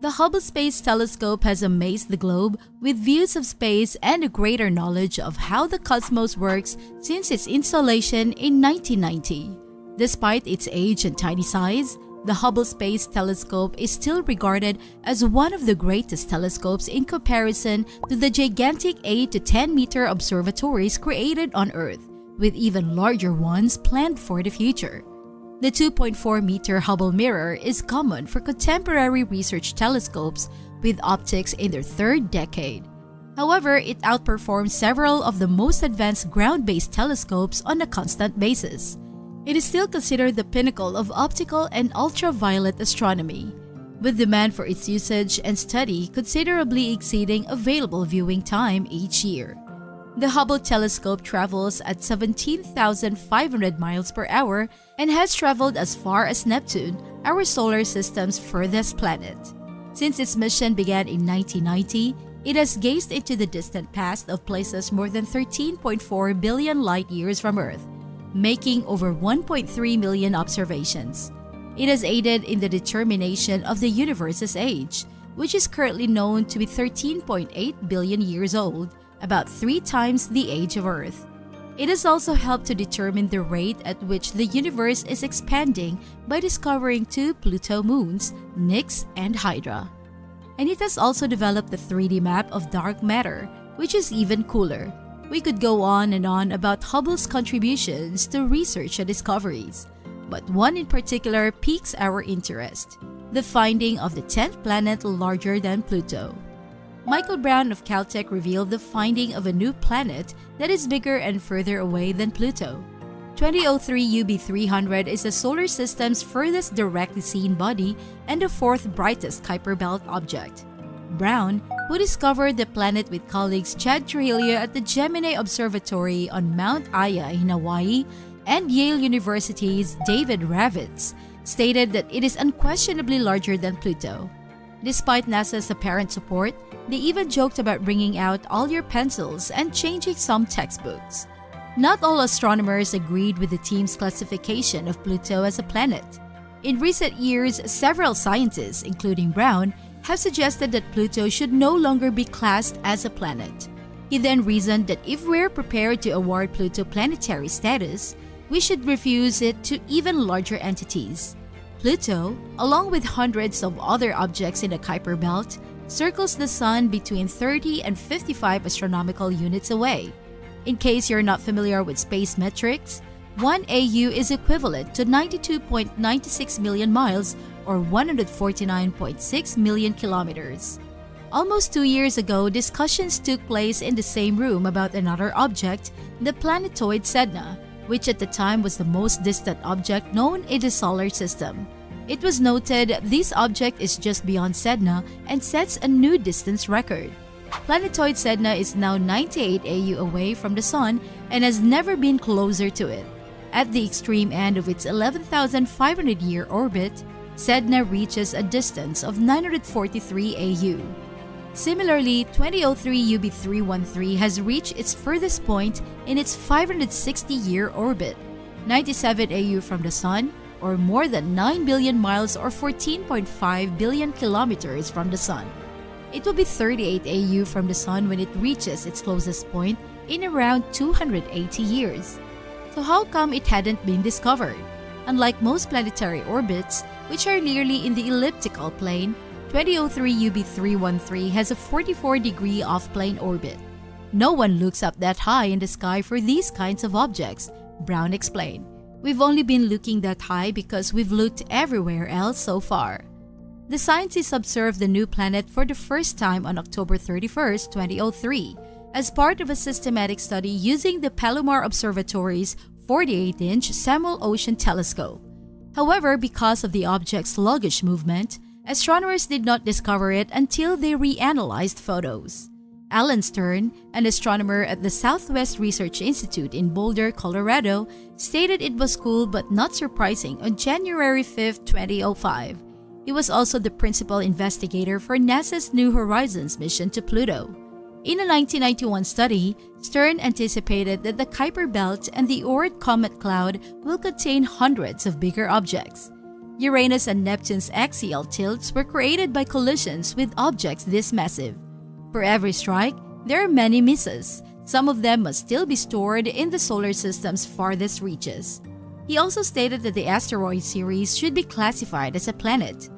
The Hubble Space Telescope has amazed the globe with views of space and a greater knowledge of how the cosmos works since its installation in 1990. Despite its age and tiny size, the Hubble Space Telescope is still regarded as one of the greatest telescopes in comparison to the gigantic 8 to 10 meter observatories created on Earth, with even larger ones planned for the future. The 2.4 meter Hubble mirror is common for contemporary research telescopes with optics in their third decade. However, it outperforms several of the most advanced ground based telescopes on a constant basis. It is still considered the pinnacle of optical and ultraviolet astronomy, with demand for its usage and study considerably exceeding available viewing time each year. The Hubble telescope travels at 17,500 miles per hour and has traveled as far as Neptune, our solar system's furthest planet. Since its mission began in 1990, it has gazed into the distant past of places more than 13.4 billion light years from Earth making over 1.3 million observations. It has aided in the determination of the universe's age, which is currently known to be 13.8 billion years old, about three times the age of Earth. It has also helped to determine the rate at which the universe is expanding by discovering two Pluto moons, Nix and Hydra. And it has also developed the 3D map of dark matter, which is even cooler. We could go on and on about Hubble's contributions to research and discoveries, but one in particular piques our interest the finding of the 10th planet larger than Pluto. Michael Brown of Caltech revealed the finding of a new planet that is bigger and further away than Pluto. 2003 UB313 is the solar system's furthest directly seen body and the fourth brightest Kuiper Belt object. Brown, who discovered the planet with colleagues Chad Trujillo at the Gemini Observatory on Mauna Kea in Hawaii and Yale University's David Rabinowitz, stated that it is unquestionably larger than Pluto. Despite NASA's apparent support, they even joked about bringing out all your pencils and changing some textbooks. Not all astronomers agreed with the team's classification of Pluto as a planet. In recent years, several scientists, including Brown, have suggested that Pluto should no longer be classed as a planet. He then reasoned that if we're prepared to award Pluto planetary status, we should refuse it to even larger entities. Pluto, along with hundreds of other objects in the Kuiper Belt, circles the Sun between 30 and 55 astronomical units away. In case you're not familiar with space metrics, 1 AU is equivalent to 92.96 million miles or 149.6 million kilometers. Almost two years ago, discussions took place in the same room about another object, the planetoid Sedna, which at the time was the most distant object known in the solar system. It was noted this object is just beyond Sedna and sets a new distance record. Planetoid Sedna is now 98 AU away from the Sun and has never been closer to it. At the extreme end of its 11,500 year orbit, Sedna reaches a distance of 943 AU. Similarly, 2003 UB313 has reached its furthest point in its 560-year orbit, 97 AU from the Sun, or more than 9 billion miles or 14.5 billion kilometers from the Sun. It will be 38 AU from the Sun when it reaches its closest point in around 280 years. So how come it hadn't been discovered? Unlike most planetary orbits, which are nearly in the elliptical plane, 2003 UB313 has a 44 degree off plane orbit. No one looks up that high in the sky for these kinds of objects, Brown explained. We've only been looking that high because we've looked everywhere else so far. The scientists observed the new planet for the first time on October 31, 2003, as part of a systematic study using the Palomar Observatory's 48 inch Samuel Oschin telescope. However, because of the object's sluggish movement, astronomers did not discover it until they reanalyzed photos. Alan Stern, an astronomer at the Southwest Research Institute in Boulder, Colorado, stated it was cool but not surprising on January 5, 2005. He was also the principal investigator for NASA's New Horizons mission to Pluto. In a 1991 study, Stern anticipated that the Kuiper Belt and the Oort Comet Cloud will contain hundreds of bigger objects. Uranus and Neptune's axial tilts were created by collisions with objects this massive. For every strike, there are many misses. Some of them must still be stored in the solar system's farthest reaches. He also stated that the asteroid Ceres should be classified as a planet.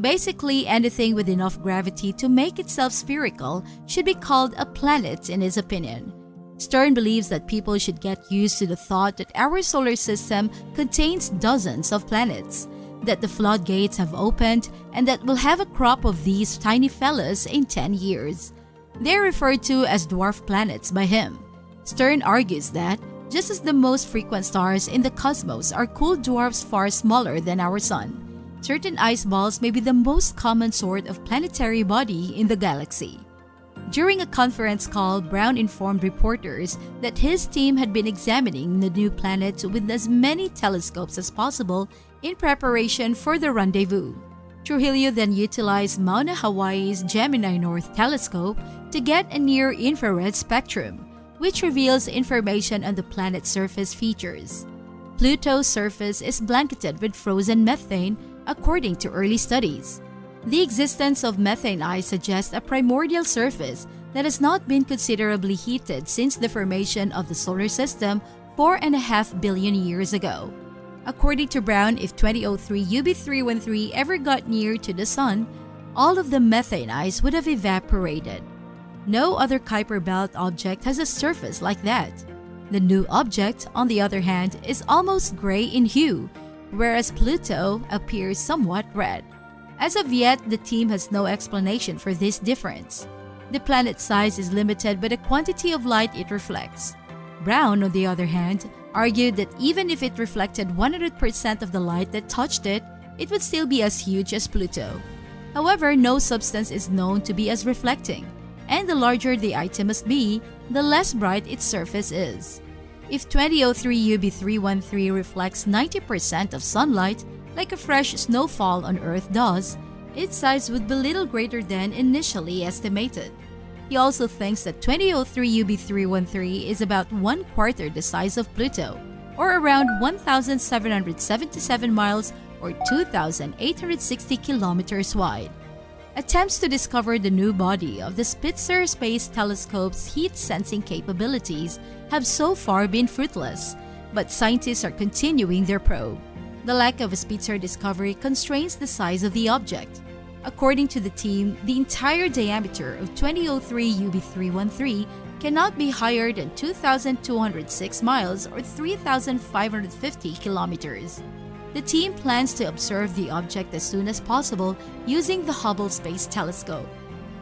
Basically, anything with enough gravity to make itself spherical should be called a planet in his opinion. Stern believes that people should get used to the thought that our solar system contains dozens of planets that the floodgates have opened and that we'll have a crop of these tiny fellas in 10 years. They're referred to as dwarf planets by him. Stern argues that, just as the most frequent stars in the cosmos are cool dwarfs far smaller than our Sun, certain ice balls may be the most common sort of planetary body in the galaxy. During a conference call, Brown informed reporters that his team had been examining the new planet with as many telescopes as possible in preparation for the rendezvous. Trujillo then utilized Mauna Hawaii's Gemini North telescope to get a near infrared spectrum, which reveals information on the planet's surface features. Pluto's surface is blanketed with frozen methane, according to early studies. The existence of methane ice suggests a primordial surface that has not been considerably heated since the formation of the solar system four and a half billion years ago. According to Brown, if 2003 UB313 ever got near to the Sun, all of the methane ice would have evaporated. No other Kuiper Belt object has a surface like that. The new object, on the other hand, is almost gray in hue, whereas Pluto appears somewhat red. As of yet, the team has no explanation for this difference. The planet's size is limited by the quantity of light it reflects. Brown, on the other hand, argued that even if it reflected 100% of the light that touched it, it would still be as huge as Pluto. However, no substance is known to be as reflecting, and the larger the item must be, the less bright its surface is. If 2003 UB313 reflects 90% of sunlight, like a fresh snowfall on Earth does, its size would be little greater than initially estimated. He also thinks that 2003 UB313 is about one quarter the size of Pluto, or around 1,777 miles or 2,860 kilometers wide. Attempts to discover the new body of the Spitzer Space Telescope's heat sensing capabilities have so far been fruitless, but scientists are continuing their probe. The lack of a Spitzer discovery constrains the size of the object. According to the team, the entire diameter of 2003 UB313 cannot be higher than 2,206 miles or 3,550 kilometers. The team plans to observe the object as soon as possible using the Hubble Space Telescope.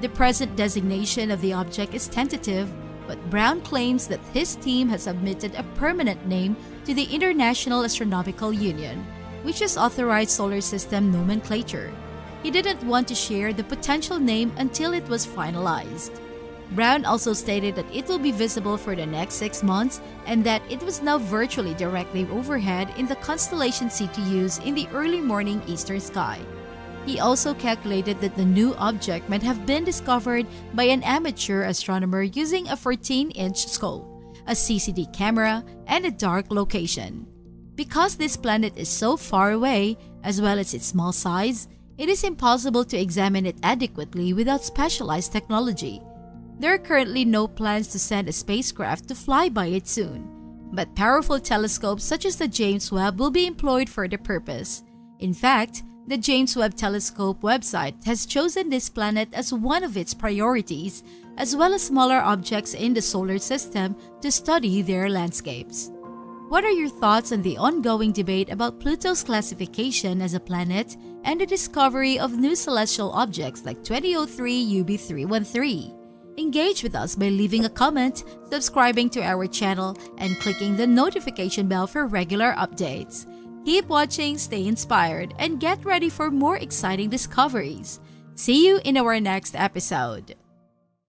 The present designation of the object is tentative, but Brown claims that his team has submitted a permanent name to the International Astronomical Union, which has authorized solar system nomenclature. He didn't want to share the potential name until it was finalized. Brown also stated that it will be visible for the next six months and that it was now virtually directly overhead in the constellation Cetus in the early morning eastern sky. He also calculated that the new object might have been discovered by an amateur astronomer using a 14 inch scope, a CCD camera, and a dark location. Because this planet is so far away, as well as its small size, it is impossible to examine it adequately without specialized technology. There are currently no plans to send a spacecraft to fly by it soon, but powerful telescopes such as the James Webb will be employed for the purpose. In fact, the James Webb Telescope website has chosen this planet as one of its priorities, as well as smaller objects in the solar system to study their landscapes. What are your thoughts on the ongoing debate about Pluto's classification as a planet and the discovery of new celestial objects like 2003 UB313? Engage with us by leaving a comment, subscribing to our channel, and clicking the notification bell for regular updates. Keep watching, stay inspired, and get ready for more exciting discoveries. See you in our next episode.